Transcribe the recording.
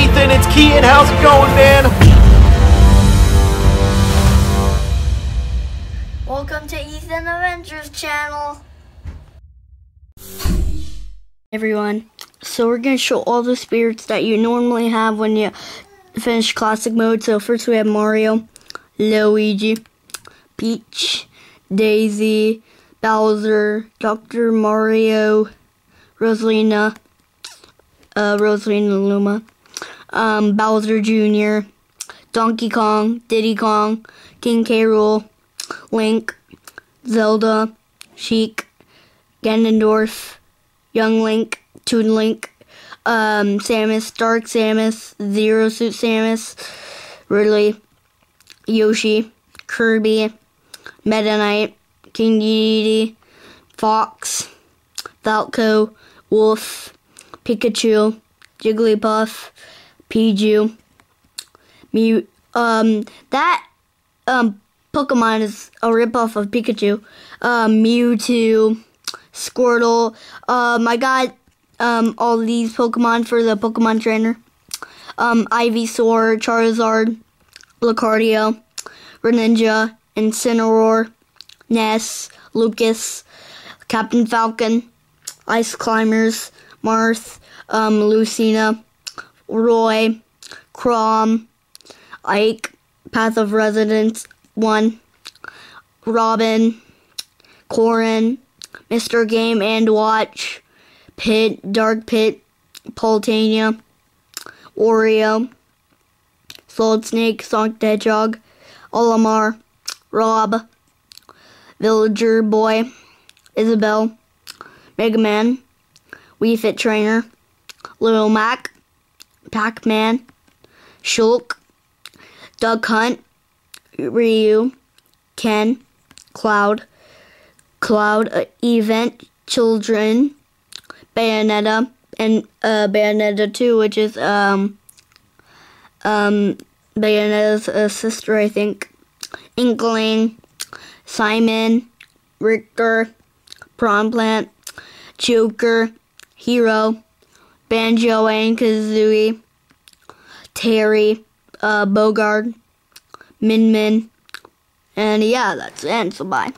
Ryan, how's it going, man? Welcome to Ethan Avengers channel. everyone. So we're gonna show all the spirits that you normally have when you finish classic mode. So first we have Mario, Luigi, Peach, Daisy, Bowser, Dr. Mario, Rosalina, uh, Rosalina Luma, um, Bowser Jr., Donkey Kong, Diddy Kong, King K. Rool, Link, Zelda, Sheik, Ganondorf, Young Link, Toon Link, um, Samus, Dark Samus, Zero Suit Samus, Ridley, Yoshi, Kirby, Meta Knight, King Dedede, Fox, Falco, Wolf, Pikachu, Jigglypuff, Pichu, Mew. Um, that um Pokemon is a ripoff of Pikachu. Um, Mewtwo, Squirtle. Um, I got um all these Pokemon for the Pokemon Trainer. Um, Ivysaur, Charizard, Lucario, Greninja, Incineroar, Ness, Lucas, Captain Falcon, Ice Climbers, Marth, um, Lucina, Roy, Chrom, Ike, Path of Radiance 1, Robin, Corrin, Mr. Game and Watch, Pit, Dark Pit, Palutena, Wario, Solid Snake, Sonic the Hedgehog, Olimar, Rob, Villager Boy, Isabelle, Mega Man, Wii Fit Trainer, Little Mac, Pac Man, Shulk, Duck Hunt, Ryu, Ken, Cloud, Cloud uh, Advent, Children, Bayonetta, and uh, Bayonetta 2, which is um, um, Bayonetta's uh, sister, I think. Inkling, Simon, Richter, Piranha Plant, Joker, Hero, Banjo and Kazooie, Terry, uh, Bogard, Min Min, and yeah, that's it. So bye.